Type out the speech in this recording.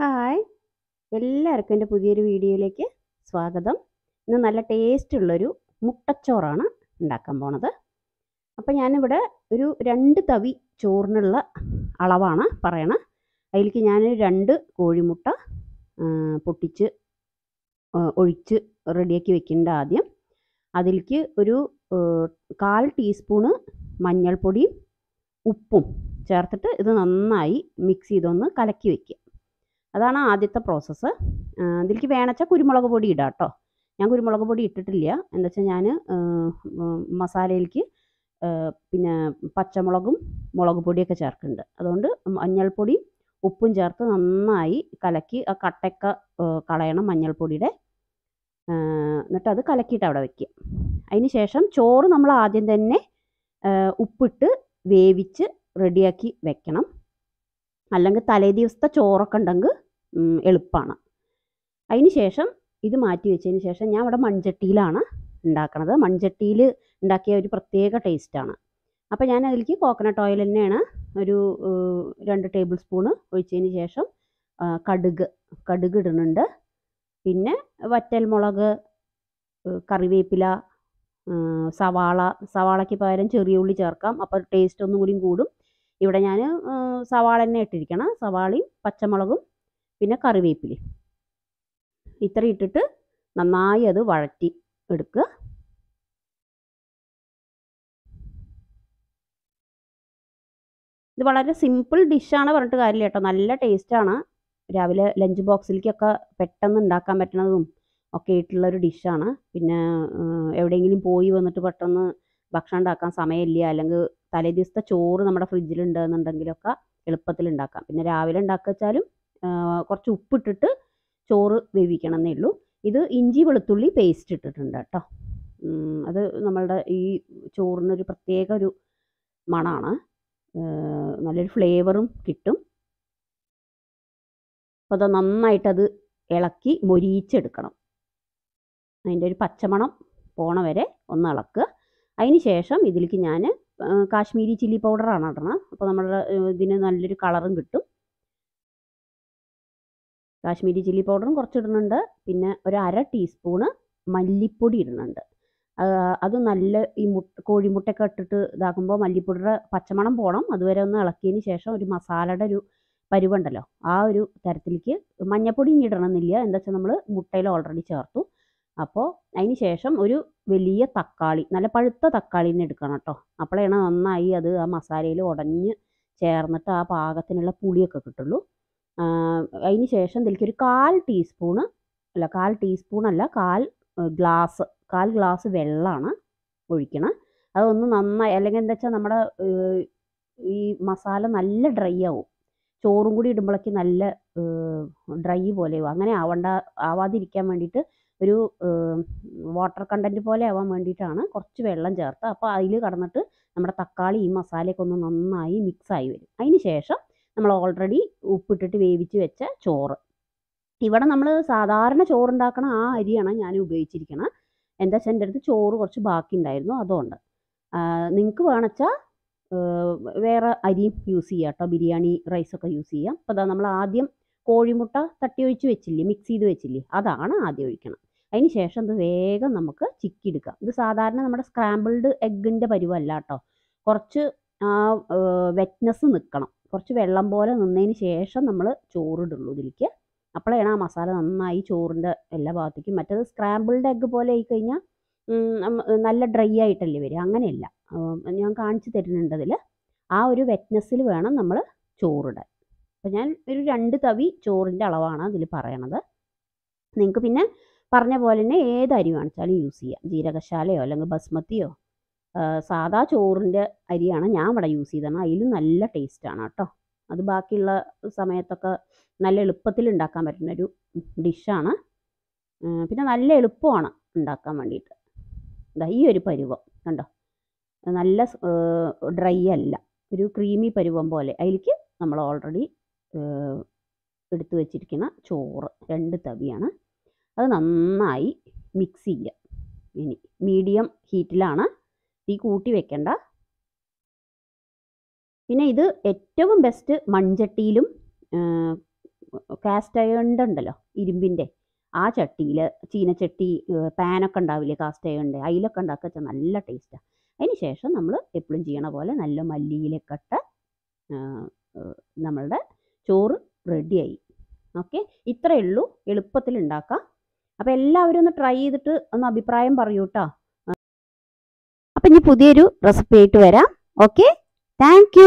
Hi. എല്ലാവർക്കും എന്റെ പുതിയൊരു വീഡിയോയിലേക്ക് സ്വാഗതം. ഇന്ന് നല്ല ടേസ്റ്റ് ഉള്ളൊരു മുട്ടച്ചോറാണ് ഉണ്ടാക്കാൻ പോണത്. അപ്പോൾ ഞാനിവിടെ ഒരു രണ്ട് തവി ചോറിനുള്ള അളവാണ് പറയണത് അതിലേക്ക് ഞാൻ രണ്ട് കോഴിമുട്ട പൊട്ടിച്ച് ഒഴിച്ച് റെഡിയാക്കി വെക്കുന്നുണ്ട് ആദ്യം. അതിലേക്ക് ഒരു കാൽ ടീസ്പൂണ് മഞ്ഞൾപ്പൊടിയും ഉപ്പും ചേർത്തിട്ട് ഇത് നന്നായി മിക്സ് ചെയ്തൊന്ന് കലക്കി വെക്കുക. അതാണ് ആദ്യത്തെ പ്രോസസ്സ് ഇതിലേക്ക് വേണച്ചാൽ കുരുമുളക് പൊടി ഇടാം കേട്ടോ ഞാൻ കുരുമുളക് പൊടി ഇട്ടിട്ടില്ല. എന്താ വെച്ചാൽ ഞാൻ മസാലയിലേക്ക് പിന്നെ പച്ചമുളകും മുളക് പൊടിയൊക്കെ ചേർക്കുന്നുണ്ട് അതുകൊണ്ട് മഞ്ഞൾപ്പൊടിയും ഉപ്പും ചേർത്ത് നന്നായി കലക്കി ആ കട്ടയൊക്കെ കളയണം മഞ്ഞൾപ്പൊടിയുടെ. എന്നിട്ട് അത് കലക്കിയിട്ട് അവിടെ വയ്ക്കുക അതിന് ശേഷം ചോറ് നമ്മൾ ആദ്യം തന്നെ ഉപ്പിട്ട് വേവിച്ച് റെഡിയാക്കി വെക്കണം. അല്ലെങ്കിൽ തലേ ദിവസത്തെ ചോറൊക്കെ ഉണ്ടെങ്കിൽ എളുപ്പമാണ് അതിന് ശേഷം ഇത് മാറ്റി വെച്ചതിന് ശേഷം ഞാൻ ഇവിടെ മൺചട്ടിയിലാണ് ഉണ്ടാക്കണത്. മൺചട്ടിയിൽ ഉണ്ടാക്കിയ ഒരു പ്രത്യേക ടേസ്റ്റാണ് അപ്പോൾ ഞാൻ അതിലേക്ക് കോക്കനട്ട് ഓയിൽ തന്നെയാണ് ഒരു രണ്ട് ടേബിൾ സ്പൂണ് ഒഴിച്ചതിന് ശേഷം കടുക് കടുക് ഇടുന്നുണ്ട്. പിന്നെ വറ്റൽ മുളക് കറിവേപ്പില സവാള സവാളയ്ക്ക് പകരം ചെറിയ ഉള്ളി ചേർക്കാം. അപ്പോൾ ടേസ്റ്റ് ഒന്നും കൂടിയും കൂടും. ഇവിടെ ഞാൻ സവാള തന്നെ ഇട്ടിരിക്കണം. സവാളയും പച്ചമുളകും പിന്നെ കറിവേപ്പിലയും. ഇത്ര ഇട്ടിട്ട് നന്നായി അത് വഴറ്റി എടുക്കുക. ഇത് വളരെ സിമ്പിൾ ഡിഷാണ് പറഞ്ഞിട്ട് കാര്യമില്ല കേട്ടോ. നല്ല ടേസ്റ്റാണ് രാവിലെ ലഞ്ച് ബോക്സിലേക്കൊക്കെ പെട്ടെന്ന് ഉണ്ടാക്കാൻ പറ്റുന്നതും ഒക്കെ ആയിട്ടുള്ള ഒരു ഡിഷാണ് പിന്നെ എവിടെയെങ്കിലും പോയി വന്നിട്ട് പെട്ടെന്ന് ഭക്ഷണം ഉണ്ടാക്കാൻ സമയമില്ല. അല്ലെങ്കിൽ തലേ ദിവസത്തെ ചോറ് നമ്മുടെ ഫ്രിഡ്ജിൽ ഉണ്ടെന്നുണ്ടെങ്കിലൊക്കെ എളുപ്പത്തിൽ ഉണ്ടാക്കാം. പിന്നെ രാവിലെ ഉണ്ടാക്കുക വെച്ചാലും കുറച്ച് ഉപ്പിട്ടിട്ട് ചോറ് വേവിക്കണം എന്നേ ഉള്ളൂ. ഇത് ഇഞ്ചി വെളുത്തുള്ളി പേസ്റ്റ് ഇട്ടിട്ടുണ്ട് കേട്ടോ. അത് നമ്മളുടെ ഈ ചോറിനൊരു പ്രത്യേക ഒരു മണമാണ് നല്ലൊരു ഫ്ലേവറും കിട്ടും. അപ്പോൾ അത് നന്നായിട്ടത് ഇളക്കി മൊരിയിച്ചെടുക്കണം. അതിന്റെ ഒരു പച്ചമണം പോണ വരെ ഒന്ന് ഇളക്കുക. അതിന് ശേഷം ഇതിലേക്ക് ഞാൻ കാശ്മീരി ചില്ലി പൗഡറാണ് ഇടണം. അപ്പോൾ നമ്മുടെ ഇതിന് നല്ലൊരു കളറും കിട്ടും. കാശ്മീരി ചില്ലി പൗഡറും കുറച്ച് ഇടുന്നുണ്ട് പിന്നെ ഒരു അര ടീസ്പൂണ് മല്ലിപ്പൊടി ഇടുന്നുണ്ട്. അത് നല്ല ഈ മുട്ട കോഴിമുട്ടയൊക്കെ ഇട്ടിട്ട് ഇതാക്കുമ്പോൾ മല്ലിപ്പൊടിയുടെ പച്ചമണം പോകണം അതുവരെ ഒന്ന് ഇളക്കിയതിന് ശേഷം ഒരു മസാലയുടെ ഒരു പരുവുണ്ടല്ലോ ആ ഒരു തരത്തിലേക്ക് മഞ്ഞപ്പൊടി ഇനി ഇടണമെന്നില്ല. എന്താ വെച്ചാൽ നമ്മൾ മുട്ടയിൽ ഓൾറെഡി ചേർത്തു. അപ്പോൾ അതിന് ശേഷം ഒരു വലിയ തക്കാളി നല്ല പഴുത്ത തക്കാളി തന്നെ എടുക്കണം കേട്ടോ. അപ്പോഴാണ് നന്നായി അത് ആ മസാലയിൽ ഉടഞ്ഞ് ചേർന്നിട്ട് ആ പാകത്തിനുള്ള പുളിയൊക്കെ കിട്ടുള്ളൂ. അതിന് ശേഷം ഇതിലേക്ക് ഒരു കാൽ ടീസ്പൂണ് അല്ല കാൽ ടീസ്പൂൺ അല്ല കാൽ ഗ്ലാസ് കാൽ ഗ്ലാസ് വെള്ളമാണ് ഒഴിക്കണം. അതൊന്ന് നന്നായി അല്ലെങ്കിൽ എന്താ വെച്ചാൽ നമ്മുടെ ഈ മസാല നല്ല ഡ്രൈ ആവും. ചോറും കൂടി ഇടുമ്പോഴേക്ക് നല്ല ഡ്രൈ പോലെയാവും അങ്ങനെ ആവണ്ട ആവാതിരിക്കാൻ വേണ്ടിയിട്ട് ഒരു വാട്ടർ കണ്ടന്റ് പോലെ ആവാൻ വേണ്ടിയിട്ടാണ് കുറച്ച് വെള്ളം ചേർത്ത്. അപ്പോൾ അതിൽ കടന്നിട്ട് നമ്മുടെ തക്കാളി ഈ മസാലയൊക്കെ ഒന്ന് നന്നായി മിക്സായി വരും. അതിന് ശേഷം നമ്മൾ ഓൾറെഡി ഉപ്പിട്ടിട്ട് വേവിച്ച് വെച്ച ചോറ്. ഇവിടെ നമ്മൾ സാധാരണ ചോറുണ്ടാക്കണ ആ അരിയാണ് ഞാൻ ഉപയോഗിച്ചിരിക്കുന്നത് എന്താ വെച്ചാൽ എന്റെ അടുത്ത് ചോറ് കുറച്ച് ബാക്കി ഉണ്ടായിരുന്നു അതുകൊണ്ട് നിങ്ങൾക്ക് വേണച്ചാൽ വേറെ അരിയും യൂസ് ചെയ്യാം കേട്ടോ. ബിരിയാണി റൈസൊക്കെ യൂസ് ചെയ്യാം. അപ്പോൾ അതാ നമ്മൾ ആദ്യം കോഴിമുട്ട തട്ടി ഒഴിച്ച് വെച്ചില്ലേ മിക്സ് ചെയ്ത് വെച്ചില്ലേ അതാണ് ആദ്യം ഒഴിക്കണം. അതിന് ശേഷം ഇത് വേഗം നമുക്ക് ചിക്കി എടുക്കാം. ഇത് സാധാരണ നമ്മുടെ സ്ക്രാമ്പിൾഡ് എഗ്ഗിന്റെ പരിവല്ല കേട്ടോ. കുറച്ച് ആ വെറ്റ്നസ് നിൽക്കണം കുറച്ച് വെള്ളം പോലെ നിന്നതിന് ശേഷം നമ്മൾ ചോറിടുള്ളൂ ഇതിലേക്ക്. അപ്പോഴാണ് ആ മസാല നന്നായി ചോറിന്റെ എല്ലാ ഭാഗത്തേക്കും മറ്റത് സ്ക്രാമ്പിൾഡ് എഗ്ഗ് പോലെ ആയി കഴിഞ്ഞാൽ നല്ല ഡ്രൈ ആയിട്ടല്ലേ വരിക. അങ്ങനെയല്ല. ഞാൻ കാണിച്ചു തരുന്നുണ്ട് അതിൽ ആ ഒരു വെറ്റ്നെസ്സിൽ വേണം നമ്മൾ ചോറിടാൻ. അപ്പോൾ ഞാൻ ഒരു രണ്ട് തവി ചോറിന്റെ അളവാണ് അതിൽ പറയണത്. നിങ്ങൾക്ക് പിന്നെ പറഞ്ഞ പോലെ തന്നെ ഏത് അരി വേണിച്ചാലും യൂസ് ചെയ്യാം. ജീരകശാലയോ അല്ലെങ്കിൽ ബസ്മതിയോ സാദാ ചോറിന്റെ അരിയാണ് ഞാൻ ഇവിടെ യൂസ് ചെയ്തത്. അതിലും നല്ല ടേസ്റ്റാണ് കേട്ടോ. അത് ബാക്കിയുള്ള സമയത്തൊക്കെ നല്ല എളുപ്പത്തിൽ ഉണ്ടാക്കാൻ പറ്റുന്ന ഒരു ഡിഷാണ് പിന്നെ നല്ല എളുപ്പമാണ് ഉണ്ടാക്കാൻ വേണ്ടിയിട്ട്. എന്താ ഈ ഒരു പരുവം കണ്ടോ? നല്ല ഡ്രൈ അല്ല. ഒരു ക്രീമി പരുവം പോലെ. അതിലേക്ക് നമ്മൾ ഓൾറെഡി എടുത്തു വെച്ചിരിക്കുന്ന ചോറ് രണ്ട് തവിയാണ്. അത് നന്നായി മിക്സ് ചെയ്യുക. ഇനി മീഡിയം ഹീറ്റിലാണ് തീ കൂട്ടി വെക്കണ്ട. പിന്നെ ഇത് ഏറ്റവും ബെസ്റ്റ് മൺചട്ടിയിലും കാസ്റ്റ് അയണിന്റെ ഉണ്ടല്ലോ ഇരുമ്പിന്റെ. ആ ചട്ടിയിൽ ചീനച്ചട്ടി പാനൊക്കെ ഉണ്ടാവില്ലേ കാസ്റ്റ് അയണിന്റെ അതിലൊക്കെ ഉണ്ടാക്കുക വെച്ചാൽ നല്ല ടേസ്റ്റാണ് അതിന് ശേഷം നമ്മൾ എപ്പോഴും ചെയ്യണ പോലെ നല്ല മല്ലിയിലൊക്കെ ഇട്ട് നമ്മളുടെ ചോറ് റെഡിയായി ഓക്കെ? ഇത്രയേ ഉള്ളൂ. എളുപ്പത്തിൽ ഉണ്ടാക്കാം. അപ്പോൾ എല്ലാവരും ഒന്ന് ട്രൈ ചെയ്തിട്ട് ഒന്ന് അഭിപ്രായം പറയൂ കേട്ടോ അപ്പം ഇനി പുതിയൊരു റെസിപ്പി ആയിട്ട് വരാം. Okay thank